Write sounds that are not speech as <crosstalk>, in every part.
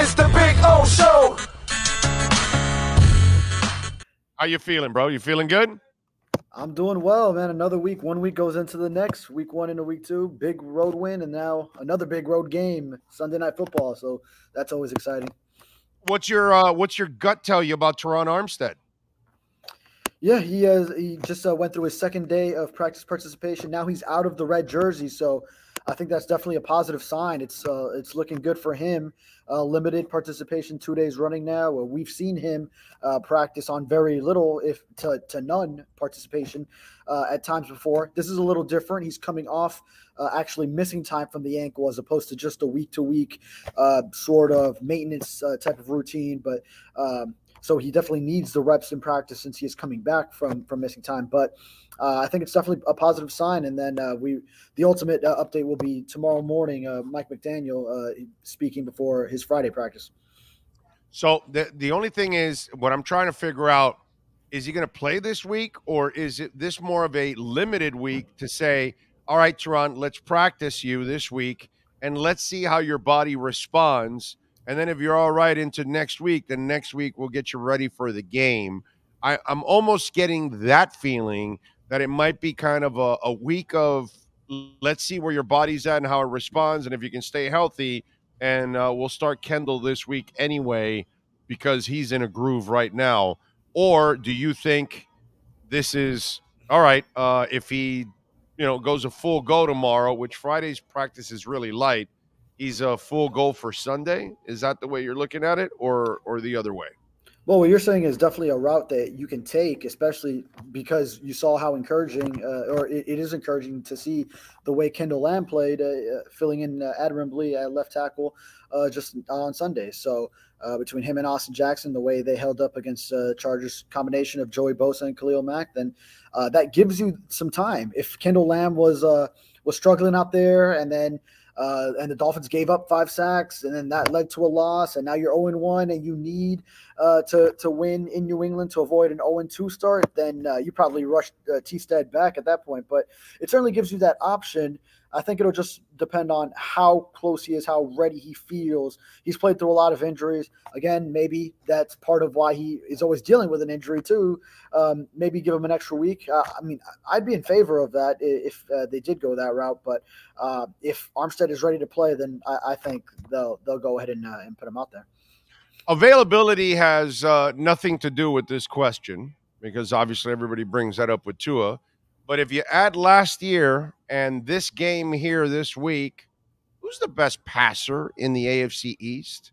is the Big O Show. How you feeling, bro? You feeling good? I'm doing well, man. Another week. One week goes into the next. Week one into week two. Big road win, and now another big road game. Sunday night football. So that's always exciting. What's your uh, What's your gut tell you about Terron Armstead? Yeah, he has. He just uh, went through his second day of practice participation. Now he's out of the red jersey, so I think that's definitely a positive sign. It's uh, it's looking good for him. Uh, limited participation two days running now. We've seen him uh, practice on very little, if to, to none participation uh, at times before. This is a little different. He's coming off uh, actually missing time from the ankle as opposed to just a week to week sort of maintenance uh, type of routine. But um, so he definitely needs the reps in practice since he is coming back from from missing time. But uh, I think it's definitely a positive sign. And then uh, we, the ultimate uh, update will be tomorrow morning. Uh, Mike McDaniel speaking before his Friday practice. So the the only thing is, what I'm trying to figure out is he going to play this week, or is it this more of a limited week to say, all right, Terron, let's practice you this week and let's see how your body responds. And then if you're all right into next week, then next week we'll get you ready for the game. I, I'm almost getting that feeling that it might be kind of a, a week of let's see where your body's at and how it responds, and if you can stay healthy. And uh, we'll start Kendall this week anyway because he's in a groove right now. Or do you think this is all right? Uh, if he, you know, goes a full go tomorrow, which Friday's practice is really light, he's a full go for Sunday. Is that the way you're looking at it, or or the other way? Well, what you're saying is definitely a route that you can take, especially because you saw how encouraging, uh, or it, it is encouraging to see the way Kendall Lamm played, uh, uh filling in uh, admirably at left tackle uh, just on Sunday. So between him and Austin Jackson, the way they held up against Chargers combination of Joey Bosa and Khalil Mack, then that gives you some time. If Kendall Lamm was was struggling out there, and then uh, and the Dolphins gave up five sacks, and then that led to a loss. And now you're 0 1, and you need uh, to to win in New England to avoid an 0 2 start. Then uh, you probably rush uh, Stead back at that point. But it certainly gives you that option I think it'll just depend on how close he is, how ready he feels. He's played through a lot of injuries. Again, maybe that's part of why he is always dealing with an injury too. Um, maybe give him an extra week. Uh, I mean, I'd be in favor of that if uh, they did go that route. But uh, if Armstead is ready to play, then I, I think they'll they'll go ahead and, uh, and put him out there. Availability has uh, nothing to do with this question because obviously everybody brings that up with Tua. But if you add last year and this game here this week, who's the best passer in the AFC East?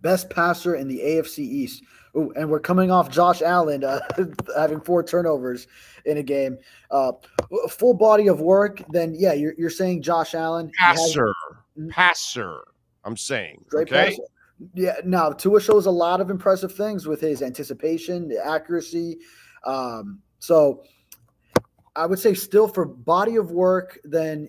Best passer in the AFC East. Ooh, and we're coming off Josh Allen uh, <laughs> having four turnovers in a game. Uh, full body of work, then yeah, you're, you're saying Josh Allen. Passer. Has, passer. I'm saying. Great okay? passer. Yeah, now Tua shows a lot of impressive things with his anticipation, the accuracy. Um, so I would say still for body of work, then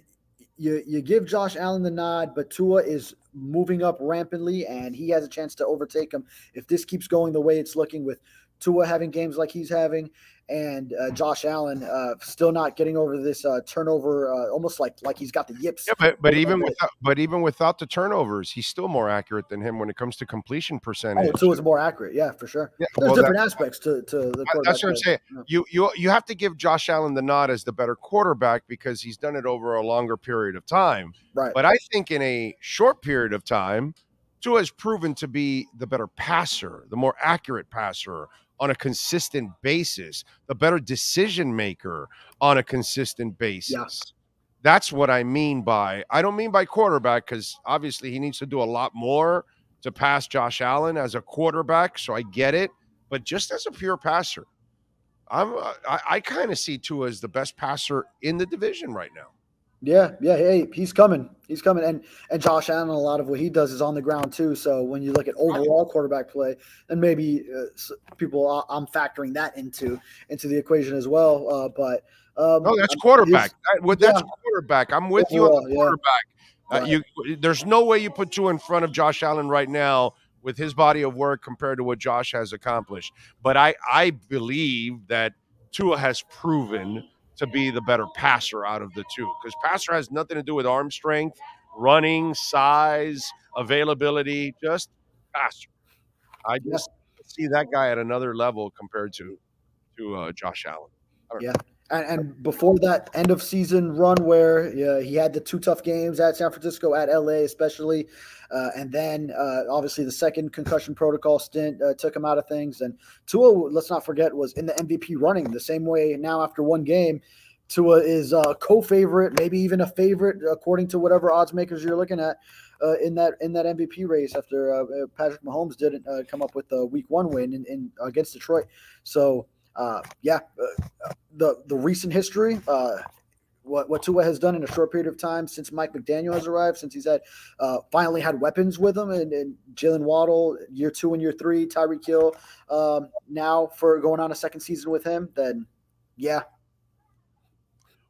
you you give Josh Allen the nod, but Tua is moving up rampantly, and he has a chance to overtake him. If this keeps going the way it's looking with Tua having games like he's having, and uh, Josh Allen uh, still not getting over this uh, turnover, uh, almost like like he's got the yips. Yeah, but, but even without, but even without the turnovers, he's still more accurate than him when it comes to completion percentage. Oh, Tua's more accurate, yeah, for sure. Yeah, There's well, different that, aspects to, to the That's what I'm saying. Yeah. You you you have to give Josh Allen the nod as the better quarterback because he's done it over a longer period of time. Right. But I think in a short period of time, Tua has proven to be the better passer, the more accurate passer on a consistent basis, the better decision maker on a consistent basis. Yes. That's what I mean by I don't mean by quarterback because obviously he needs to do a lot more to pass Josh Allen as a quarterback. So I get it, but just as a pure passer, I'm uh, I, I kind of see Tua as the best passer in the division right now. Yeah, yeah, hey, he's coming. He's coming, and and Josh Allen, a lot of what he does is on the ground too. So when you look at overall quarterback play, and maybe uh, people, uh, I'm factoring that into into the equation as well. Uh, but um, no, that's quarterback. That, that's yeah. quarterback. I'm with you on the quarterback. Yeah. Uh, you, there's no way you put Tua in front of Josh Allen right now with his body of work compared to what Josh has accomplished. But I I believe that Tua has proven to be the better passer out of the two because passer has nothing to do with arm strength running, size, availability, just passer. I just see that guy at another level compared to to uh, Josh Allen. Yeah. And, and, before that end of season run where yeah, he had the two tough games at San Francisco, at LA, especially, uh, and then uh, obviously the second concussion protocol stint uh, took him out of things. And Tua, let's not forget, was in the MVP running the same way now after one game. Tua is a co-favorite, maybe even a favorite, according to whatever odds makers you're looking at uh, in that in that MVP race. After uh, Patrick Mahomes didn't uh, come up with a Week One win in, in against Detroit, so uh, yeah, uh, the the recent history, uh, what what Tua has done in a short period of time since Mike McDaniel has arrived, since he's had uh, finally had weapons with him, and, and Jaylen Waddle year two and year three, Tyreek Hill um, now for going on a second season with him, then yeah.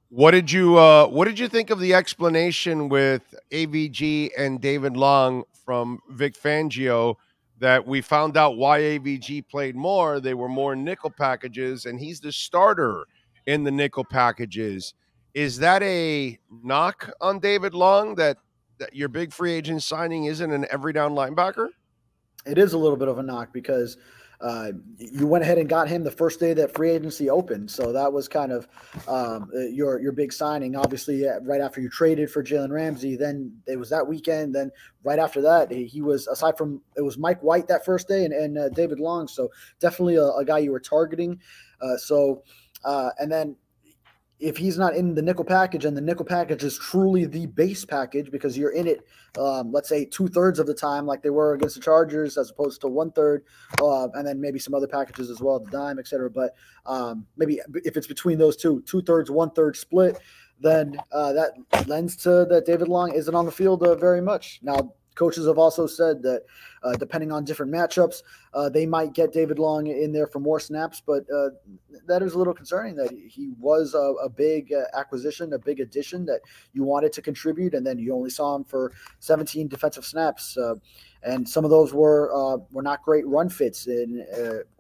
What did you uh, What did you think of the explanation with AVG and David Long from Vic Fangio? That we found out why AVG played more. They were more nickel packages, and he's the starter in the nickel packages. Is that a knock on David Long that, that your big free agent signing isn't an every down linebacker? It is a little bit of a knock because uh, you went ahead and got him the first day that free agency opened, so that was kind of um, your your big signing. Obviously, right after you traded for Jalen Ramsey, then it was that weekend. Then right after that, he was aside from it was Mike White that first day and, and uh, David Long, so definitely a, a guy you were targeting. Uh, so uh, and then if he's not in the nickel package and the nickel package is truly the base package because you're in it um, let's say two thirds of the time like they were against the chargers as opposed to one third uh, and then maybe some other packages as well the dime etc but um, maybe if it's between those two two thirds one third split then uh, that lends to that david long isn't on the field uh, very much. Now Coaches have also said that uh, depending on different matchups, uh, they might get David Long in there for more snaps, but uh, that is a little concerning that he was a, a big uh, acquisition, a big addition that you wanted to contribute, and then you only saw him for 17 defensive snaps. Uh, and some of those were uh, were not great run fits in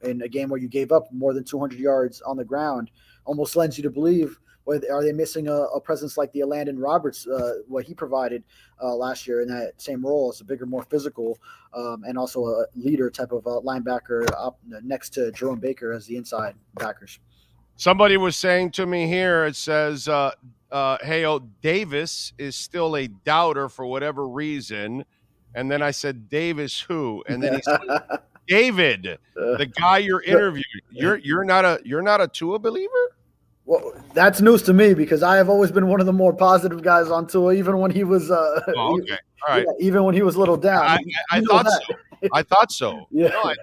in a game where you gave up more than 200 yards on the ground. Almost lends you to believe or are they missing a, a presence like the Elandon Roberts, uh, what he provided uh, last year in that same role as a bigger, more physical, um, and also a leader type of uh, linebacker up next to Jerome Baker as the inside backers? Somebody was saying to me here, it says, uh, uh, hey, oh, Davis is still a doubter for whatever reason. And then I said, Davis who? And then he said, <laughs> David, the guy you're <laughs> interviewing. You're you're not a you're not a Tua believer? Well, that's news to me because I have always been one of the more positive guys on Tua, even when he was, uh, oh, <laughs> okay, all right, yeah, even when he was a little down. I, I, I thought that. so. I thought so. <laughs> yeah, no, I,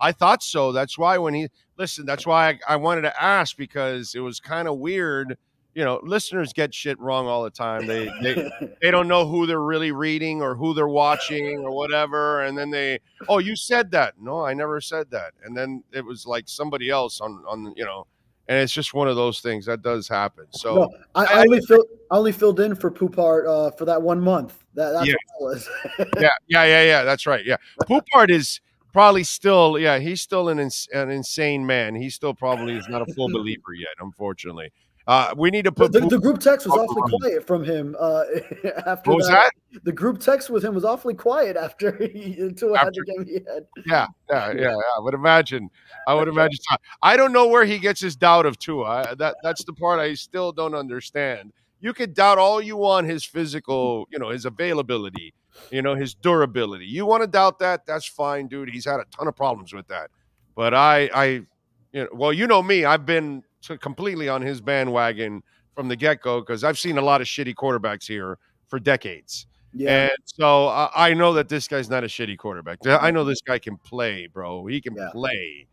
I, thought so. That's why when he listen, that's why I, I wanted to ask because it was kind of weird. You know, listeners get shit wrong all the time. They they <laughs> they don't know who they're really reading or who they're watching or whatever, and then they, oh, you said that. No, I never said that. And then it was like somebody else on on you know and it's just one of those things that does happen. So no, I, I, only filled I only filled in for Poupart uh, for that one month. That that's yeah. was. <laughs> yeah, yeah, yeah, yeah. That's right. Yeah, Poupart is probably still yeah he's still an ins- an insane man. He still probably is not a full <laughs> believer yet, unfortunately. Uh, we need to put the, the group text was awfully quiet from him uh, <laughs> after what was that. that. The group text with him was awfully quiet after <laughs> he until after, the game he had. <laughs> Yeah, yeah, yeah, yeah. I would imagine. I would imagine. I don't know where he gets his doubt of Tua. I, that that's the part I still don't understand. You could doubt all you want his physical, you know, his availability, you know, his durability. You want to doubt that? That's fine, dude. He's had a ton of problems with that. But I, I, you know, well, you know me. I've been completely on his bandwagon from the get go because I've seen a lot of shitty quarterbacks here for decades. Yeah. And so uh, I know that this guy's not a shitty quarterback. I know this guy can play, bro. He can yeah. play.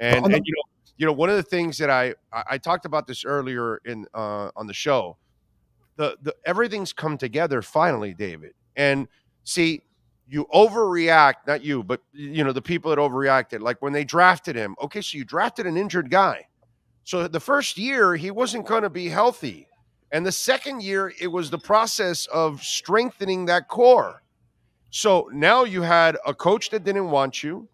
And, and, you know, you know, one of the things that I I talked about this earlier in uh, on the show, the the everything's come together finally, David. And see, you overreact, not you, but you know the people that overreacted. Like when they drafted him. Okay, so you drafted an injured guy. So the first year, he wasn't going to be healthy. And the second year, it was the process of strengthening that core. So now you had a coach that didn't want you.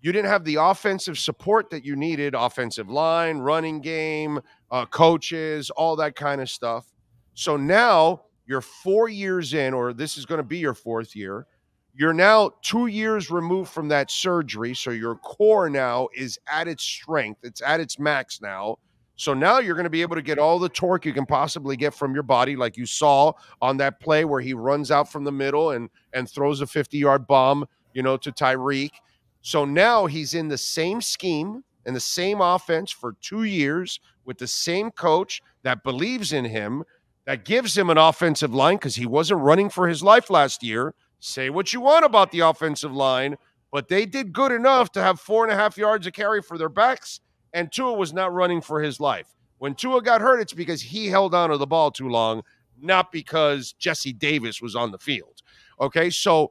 You didn't have the offensive support that you needed offensive line, running game, uh, coaches, all that kind of stuff. So now You're four years in, or this is going to be your fourth year. You're now two years removed from that surgery. So your core now is at its strength, it's at its max now. So now you're going to be able to get all the torque you can possibly get from your body, like you saw on that play where he runs out from the middle and and throws a 50 yard bomb, you know, to Tyreek. So now he's in the same scheme and the same offense for two years with the same coach that believes in him, that gives him an offensive line because he wasn't running for his life last year. Say what you want about the offensive line, but they did good enough to have four and a half yards of carry for their backs, and Tua was not running for his life. When Tua got hurt, it's because he held on to the ball too long, not because Jesse Davis was on the field. Okay, so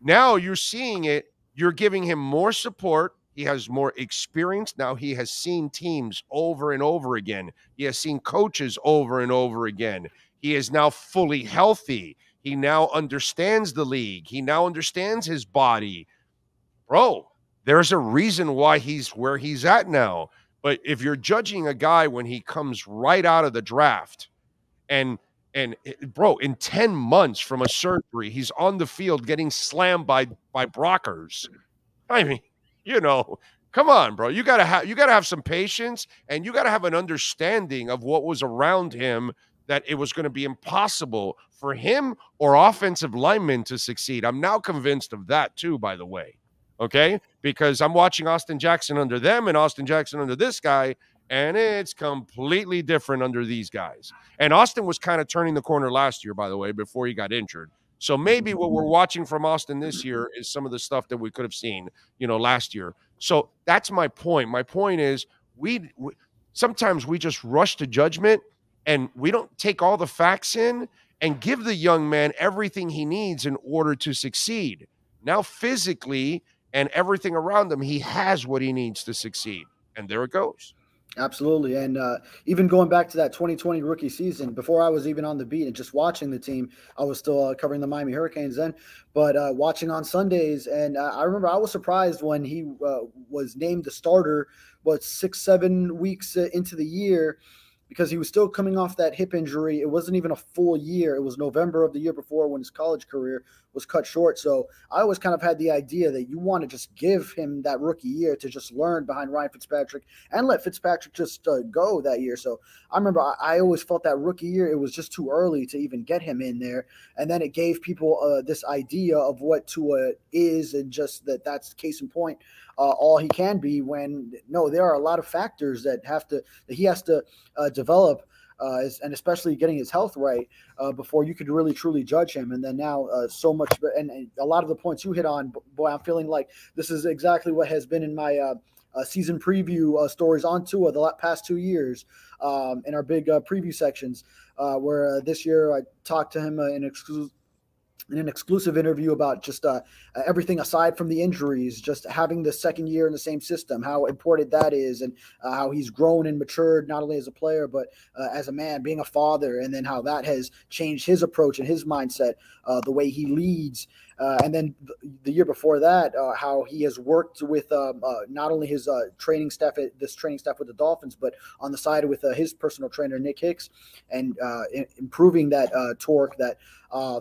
now you're seeing it. You're giving him more support. He has more experience. Now he has seen teams over and over again. He has seen coaches over and over again. He is now fully healthy. He now understands the league. He now understands his body. Bro, there's a reason why he's where he's at now. But if you're judging a guy when he comes right out of the draft and and bro, in 10 months from a surgery, he's on the field getting slammed by by Brockers. I mean, you know, come on, bro. You gotta have you gotta have some patience and you gotta have an understanding of what was around him that it was going to be impossible for him or offensive linemen to succeed. I'm now convinced of that too, by the way. Okay. Because I'm watching Austin Jackson under them and Austin Jackson under this guy, and it's completely different under these guys. And Austin was kind of turning the corner last year, by the way, before he got injured. So maybe what we're watching from Austin this year is some of the stuff that we could have seen, you know, last year. So that's my point. My point is we, we sometimes we just rush to judgment and we don't take all the facts in and give the young man everything he needs in order to succeed. Now physically and everything around him, he has what he needs to succeed. And there it goes. Absolutely. And uh, even going back to that 2020 rookie season, before I was even on the beat and just watching the team, I was still uh, covering the Miami Hurricanes then, but uh, watching on Sundays. And uh, I remember I was surprised when he uh, was named the starter, what, six, seven weeks uh, into the year because he was still coming off that hip injury. It wasn't even a full year. It was November of the year before when his college career was cut short. So I always kind of had the idea that you want to just give him that rookie year to just learn behind Ryan Fitzpatrick and let Fitzpatrick just uh, go that year. So I remember I, I, always felt that rookie year, it was just too early to even get him in there. And then it gave people uh, this idea of what Tua is and just that that's case in point uh, all he can be when no, there are a lot of factors that have to that he has to uh, develop. Uh, and especially getting his health right uh, before you could really truly judge him. And then now, uh, so much, and, and, a lot of the points you hit on, boy, I'm feeling like this is exactly what has been in my uh, uh, season preview uh, stories on Tua the past two years um, in our big preview sections. where this year I talked to him in exclusive in an exclusive interview about just uh, everything aside from the injuries, just having the second year in the same system, how important that is, and uh, how he's grown and matured not only as a player but uh, as a man, being a father, and then how that has changed his approach and his mindset, uh, the way he leads, uh, and then the year before that, uh, how he has worked with um, uh, not only his uh, training staff, at this training staff with the Dolphins, but on the side with uh, his personal trainer Nick Hicks, and uh, improving that torque, that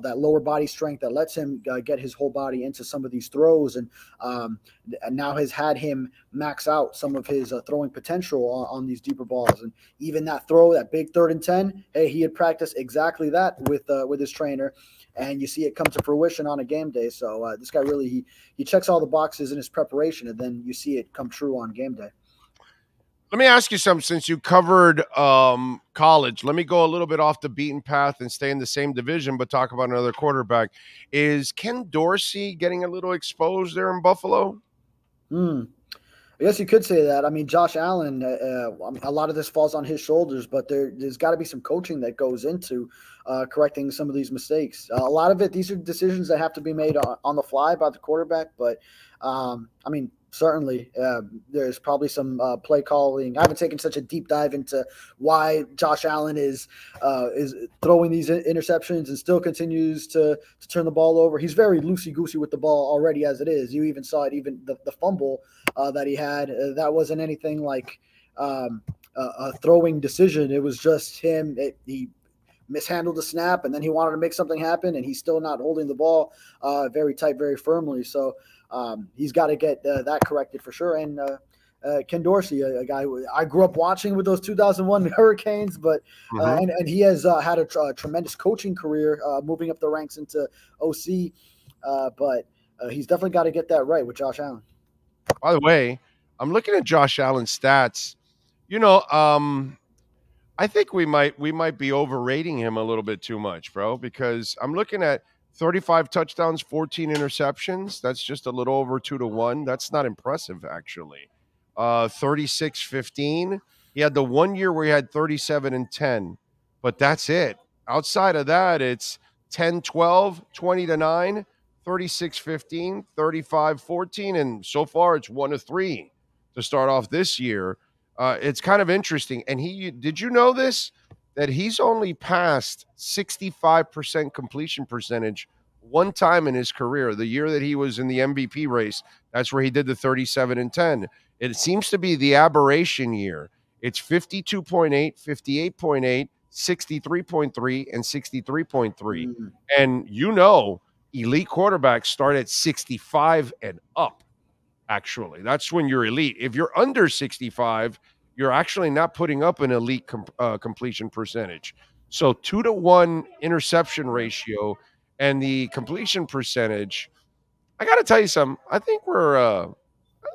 that lower body strength that lets him get his whole body into some of these throws, and, um, and now has had him max out some of his throwing potential on, on, these deeper balls, and even that throw, that big third and ten, hey, he had practiced exactly that with with his trainer and you see it come to fruition on a game day. So uh, this guy really he he checks all the boxes in his preparation, and then you see it come true on game day. Let me ask you something. Since you covered um, college, let me go a little bit off the beaten path and stay in the same division, but talk about another quarterback. Is Ken Dorsey getting a little exposed there in Buffalo? Hmm. I guess you could say that. I mean, Josh Allen, uh, uh, I mean, a lot of this falls on his shoulders, but there, has got to be some coaching that goes into uh, correcting some of these mistakes. Uh, a lot of it, these are decisions that have to be made on, on the fly by the quarterback. But um, I mean, certainly uh, there's probably some uh, play calling. I haven't taken such a deep dive into why Josh Allen is uh, is throwing these interceptions and still continues to to turn the ball over. He's very loosey goosey with the ball already as it is. You even saw it, even the, the fumble uh, that he had. Uh, that wasn't anything like um, a, a, throwing decision. It was just him. It, he mishandled the snap, and then he wanted to make something happen, and he's still not holding the ball uh, very tight, very firmly. So um, he's got to get uh, that corrected for sure. And uh, uh, Ken Dorsey, a, a, guy I grew up watching with those 2001 <laughs> Hurricanes, but uh, mm-hmm. and, and he has uh, had a, tr- a, tremendous coaching career, uh, moving up the ranks into OC. Uh, but uh, he's definitely got to get that right with Josh Allen. By the way, I'm looking at Josh Allen's stats. You know, um, I think we might we might be overrating him a little bit too much, bro. Because I'm looking at 35 touchdowns, 14 interceptions. That's just a little over two to one. That's not impressive, actually uh, 36 15. He had the one year where he had 37 and 10, but that's it. Outside of that, it's 10 12, 20 to 9, 36 15, 35 14. And so far, it's one of three to start off this year. Uh, it's kind of interesting. And he, did you know this? That he's only passed 65% completion percentage one time in his career, the year that he was in the MVP race. That's where he did the 37 and 10. It seems to be the aberration year. It's 52.8, 58.8, 63.3, and 63.3. Mm-hmm. And you know, elite quarterbacks start at 65 and up, actually. That's when you're elite. If you're under 65, you're actually not putting up an elite com- uh, completion percentage. So, two to one interception ratio and the completion percentage. I got to tell you something. I think we're uh,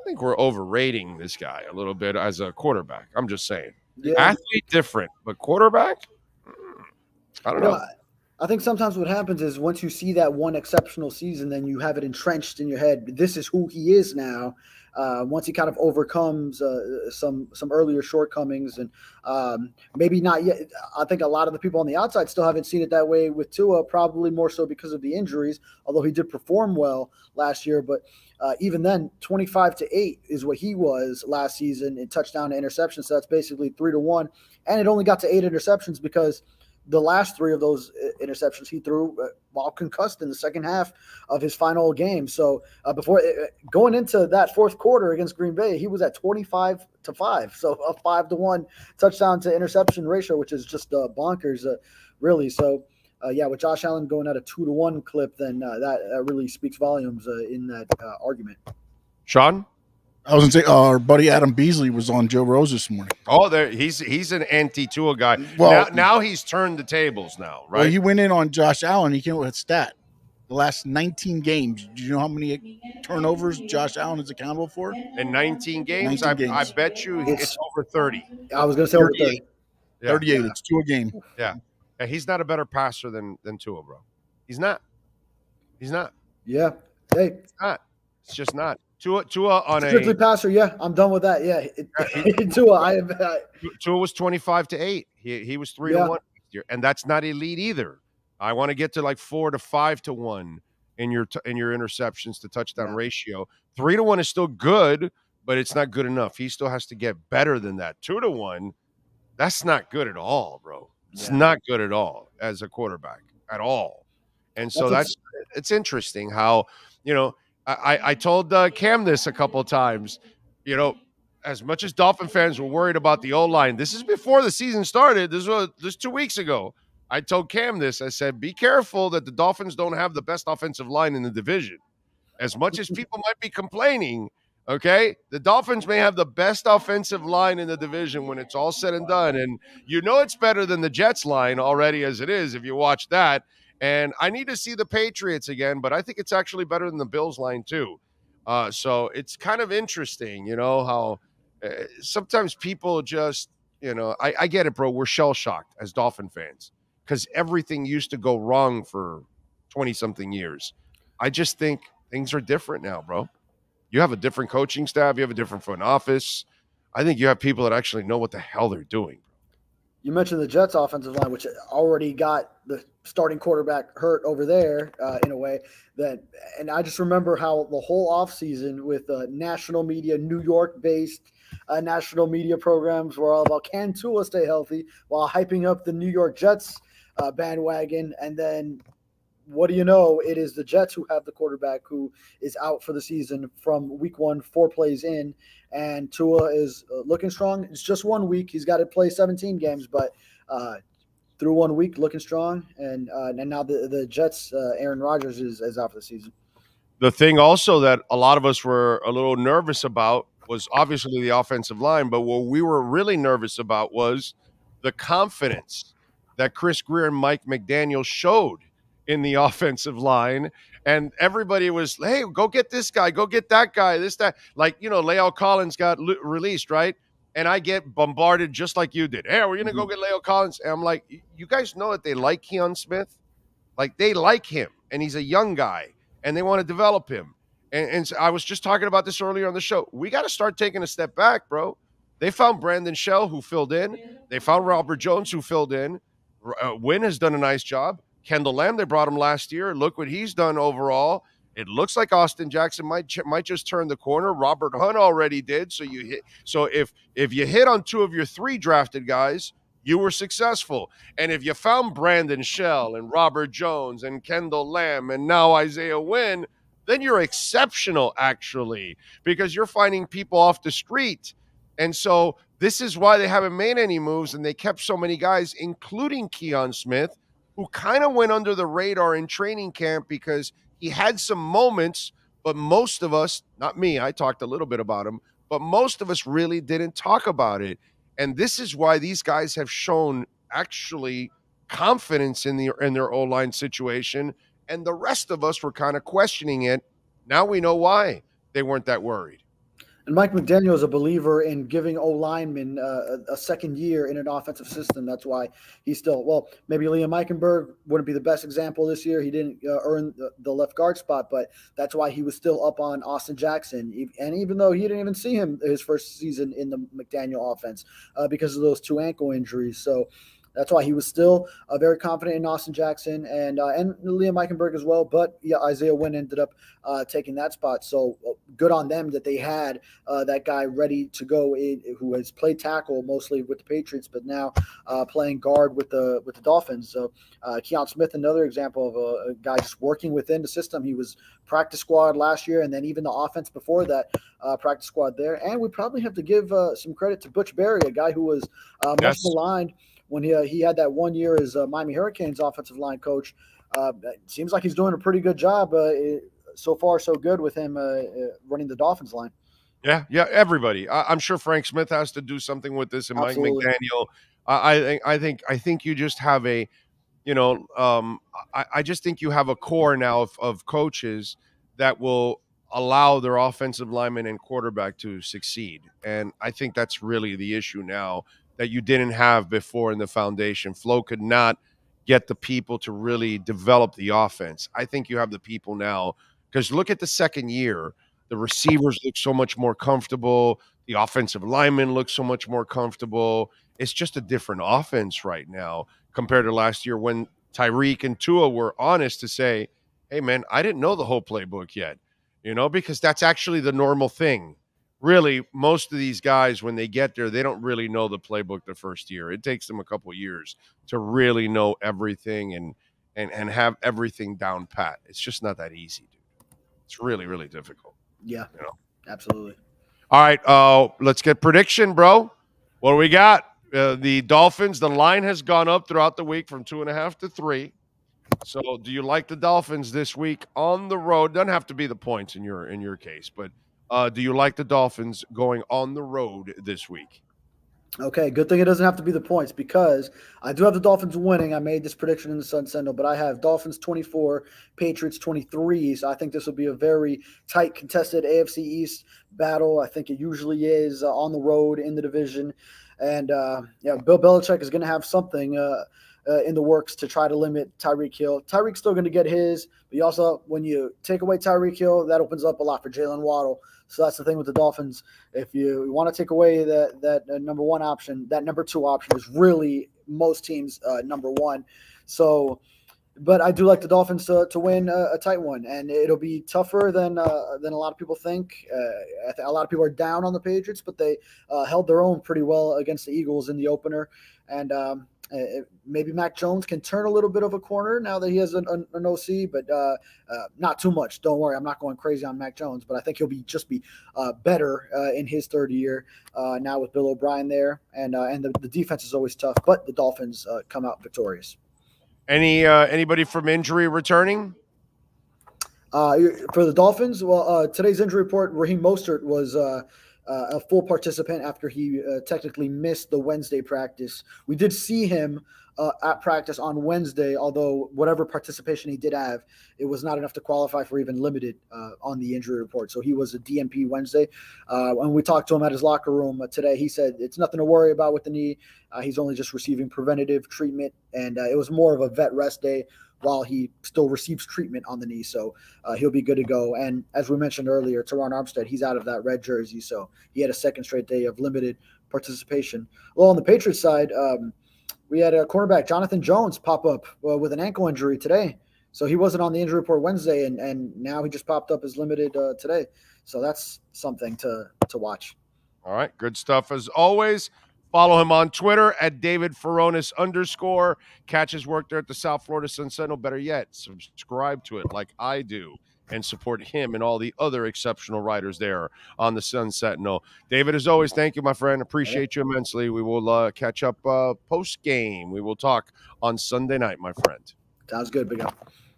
think we're overrating this guy a little bit as a quarterback. I'm just saying. Yeah. Athlete different, but quarterback, mm, I don't know. I think sometimes what happens is once you see that one exceptional season, then you have it entrenched in your head. This is who he is now. Uh, once he kind of overcomes uh, some some earlier shortcomings, and um, maybe not yet. I think a lot of the people on the outside still haven't seen it that way with Tua, probably more so because of the injuries. Although he did perform well last year, but uh, even then, 25 to 8 is what he was last season in touchdown to interception. So that's basically three to one. And it only got to eight interceptions because the last three of those uh, interceptions he threw uh, while concussed in the second half of his final game. So uh, before uh, going into that fourth quarter against Green Bay, he was at 25 to 5. So a 5 to 1 touchdown to interception ratio, which is just uh, bonkers, really. So uh, yeah, with Josh Allen going at a two to one clip, then uh, that, that really speaks volumes uh, in that uh, argument. Sean, I was gonna say uh, our buddy Adam Beasley was on Joe Rose this morning. Oh, there he's he's an anti Tua guy. Well, now, now, he's turned the tables now, right? Well, he went in on Josh Allen. He came with a stat. The last 19 games, do you know how many turnovers Josh Allen is accountable for? In 19 games, 19 I, games. I, bet you it's, it's, over 30. I was going to say 38. over 30. Yeah. 38. Yeah. It's two a game. Yeah. Yeah, he's not a better passer than than Tua, bro. He's not. He's not. Yeah. Hey. It's not. It's just not. Tua, Tua on strictly a passer. Yeah, I'm done with that. Yeah, it, <laughs> Tua. I have. Tua was 25 to eight. He he was three yeah. to one and that's not elite either. I want to get to like four to five to one in your t- in your interceptions to touchdown yeah. ratio. Three to one is still good, but it's not good enough. He still has to get better than that. Two to one, that's not good at all, bro. It's yeah. not good at all as a quarterback at all. And so that's, that's it's interesting how you know I I told uh, Cam this a couple times. You know, as much as Dolphin fans were worried about the O line, this is before the season started. This was this two weeks ago. I told Cam this. I said, be careful that the Dolphins don't have the best offensive line in the division. As much as people might be complaining, Okay. The Dolphins may have the best offensive line in the division when it's all said and done. And you know it's better than the Jets line already as it is if you watch that. And I need to see the Patriots again, but I think it's actually better than the Bills line too. Uh, so it's kind of interesting, you know, how uh, sometimes people just, you know, I, I get it, bro. We're shell shocked as Dolphin fans because everything used to go wrong for 20 something years. I just think things are different now, bro. You have a different coaching staff. You have a different front office. I think you have people that actually know what the hell they're doing. You mentioned the Jets' offensive line, which already got the starting quarterback hurt over there uh, in a way that, and I just remember how the whole offseason with uh, national media, New York based uh, national media programs were all about can Tua stay healthy while hyping up the New York Jets uh, bandwagon. And then what do you know? It is the Jets who have the quarterback who is out for the season from week one, four plays in, and Tua is uh, looking strong. It's just one week; he's got to play 17 games, but uh, through one week looking strong, and uh, and now the the Jets, uh, Aaron Rodgers is, is out for the season. The thing also that a lot of us were a little nervous about was obviously the offensive line, but what we were really nervous about was the confidence that Chris Grier and Mike McDaniel showed in the <laughs> offensive line. And everybody was, hey, go get this guy, go get that guy, this, that. Like, you know, La'el Collins got released, right? And I get bombarded just like you did. Hey, we're going to go Mhm. get La'el Collins. And I'm like, you guys know that they like Kion Smith? Like, they like him, and he's a young guy, and they want to develop him. And, and so I was just talking about this earlier on the show. We got to start taking a step back, bro. They found Brandon Shell, who filled in. They found Robert Jones, who filled in. Uh, Wynn has done a nice job. Kendall Lamm, they brought him last year. Look what he's done overall. It looks like Austin Jackson might might just turn the corner. Robert Hunt already did. So you hit. So if if you hit on two of your three drafted guys, you were successful. And if you found Brandon Shell and Robert Jones and Kendall Lamm and now Isaiah Wynn, then you're exceptional actually because you're finding people off the street. And so this is why they haven't made any moves and they kept so many guys, including Kion Smith, who kind of went under the radar in training camp because he had some moments, but most of us, not me, I talked a little bit about him, but most of us really didn't talk about it. And this is why these guys have shown actually confidence in the in their O line situation. And the rest of us were kind of questioning it. Now we know why they weren't that worried. And Mike McDaniel is a believer in giving O linemen uh, a, second year in an offensive system. That's why he's still well. Maybe Liam Eichenberg wouldn't be the best example this year. He didn't uh, earn the, the left guard spot, but that's why he was still up on Austin Jackson. And even though he didn't even see him his first season in the McDaniel offense uh, because of those two ankle injuries, so. That's why he was still uh, very confident in Austin Jackson and uh, and Liam Eichenberg as well. But yeah, Isaiah Wynn ended up uh, taking that spot. So uh, good on them that they had uh, that guy ready to go in, who has played tackle mostly with the Patriots, but now uh, playing guard with the with the Dolphins. So uh, Kion Smith, another example of a, a guy just working within the system. He was practice squad last year, and then even the offense before that, uh, practice squad there. And we probably have to give uh, some credit to Butch Barry, a guy who was uh, much Yes. maligned when he uh, he had that one year as uh, Miami Hurricanes offensive line coach. Uh, it seems like he's doing a pretty good job. Uh, it, so far, so good with him uh, uh, running the Dolphins line. Yeah, yeah, everybody. I, I'm sure Frank Smith has to do something with this, and Absolutely. Mike McDaniel. I, I think, I think, I think you just have a, you know, um, I, I just think you have a core now of, of coaches that will allow their offensive lineman and quarterback to succeed, and I think that's really the issue now that you didn't have before in the foundation. Flo could not get the people to really develop the offense. I think you have the people now because look at the second year the receivers look so much more comfortable. The offensive linemen look so much more comfortable. It's just a different offense right now compared to last year when Tyreek and Tua were honest to say, hey, man, I didn't know the whole playbook yet, you know, because that's actually the normal thing. Really, most of these guys, when they get there, they don't really know the playbook the first year. It takes them a couple years to really know everything and and and have everything down pat. It's just not that easy, dude. It's really, really difficult. Yeah, You know. absolutely. All right, uh, let's get prediction, bro. What do we got? Uh, the Dolphins. The line has gone up throughout the week from two and a half to three. So, do you like the Dolphins this week on the road? Doesn't have to be the points in your in your case, but uh, do you like the Dolphins going on the road this week? Okay, good thing it doesn't have to be the points because I do have the Dolphins winning. I made this prediction in the Sun Sentinel, but I have Dolphins 24, Patriots 23. So I think this will be a very tight, contested AFC East battle. I think it usually is uh, on the road in the division. And uh, yeah, Bill Belichick is going to have something uh, uh, in the works to try to limit Tyreek Hill. Tyreek's still going to get his, but you also, when you take away Tyreek Hill, that opens up a lot for Jaylen Waddle. So that's the thing with the Dolphins. If you want to take away that that uh, number one option, that number two option is really most teams' uh, number one. So, but I do like the Dolphins to, to win a, a tight one, and it'll be tougher than uh, than a lot of people think. Uh, a lot of people are down on the Patriots, but they uh, held their own pretty well against the Eagles in the opener. And um, uh, maybe Mac Jones can turn a little bit of a corner now that he has an, an, an OC, but uh, uh, not too much. Don't worry, I'm not going crazy on Mac Jones, but I think he'll be just be uh, better uh, in his third year uh, now with Bill O'Brien there, and and the, the defense is always tough, but the Dolphins come out victorious. Any anybody from injury returning? for the Dolphins, well, today's injury report: Raheem Mostert was uh, a full participant after he uh, technically missed the Wednesday practice. We did see him uh, at practice on Wednesday, although whatever participation he did have, it was not enough to qualify for even limited uh, on the injury report. So he was a DNP Wednesday. Uh, when we talked to him at his locker room uh, today, he said it's nothing to worry about with the knee. he's only just receiving preventative treatment, and it was more of a vet rest day while he still receives treatment on the knee. So uh, he'll be good to go. And as we mentioned earlier, Terron Armstead, he's out of that red jersey. So he had a second straight day of limited participation. Well, on the Patriots side, um, we had a cornerback, Jonathan Jones, pop up uh, with an ankle injury today. So he wasn't on the injury report Wednesday, and, and now he just popped up as limited uh, today. So that's something to, to watch. All right. Good stuff as always. Follow him on Twitter at David Furones underscore. Catch his work there at the South Florida Sun Sentinel. Better yet, subscribe to it like I do and support him and all the other exceptional writers there on the Sun Sentinel. David, as always, thank you, my friend. Appreciate you immensely. We will uh, catch up uh, post game. We will talk on Sunday night, my friend. Sounds good, Big O.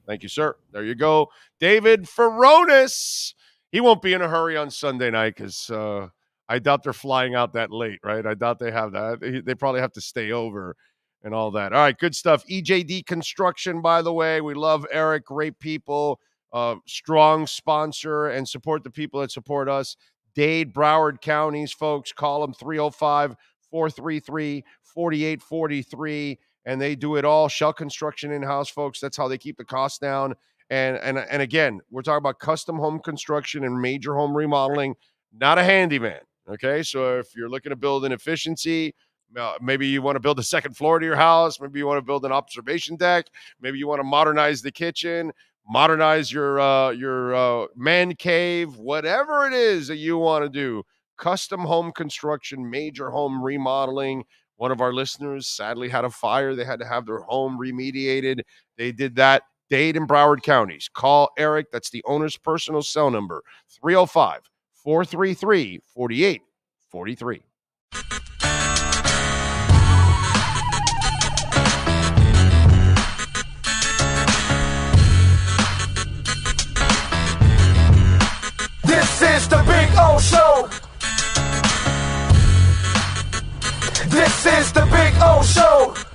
Thank you, sir. There you go. David Furones. He won't be in a hurry on Sunday night because uh, I doubt they're flying out that late, right? I doubt they have that. They probably have to stay over and all that. All right, good stuff. EJD Construction, by the way. We love Eric, great people, uh, strong sponsor, and support the people that support us. Dade, Broward counties, folks, call them 305 433 4843. And they do it all. Shell construction in house, folks. That's how they keep the costs down. And, and, and again, we're talking about custom home construction and major home remodeling, not a handyman. Okay, so if you're looking to build an efficiency, uh, maybe you want to build a second floor to your house, maybe you want to build an observation deck, maybe you want to modernize the kitchen, modernize your uh, your uh, man cave, whatever it is that you want to do. Custom home construction, major home remodeling. One of our listeners sadly had a fire. They had to have their home remediated. They did that. Dade and Broward counties. Call Eric. That's the owner's personal cell number 305 433 4843. This is the Big O Show. This is the Big O Show.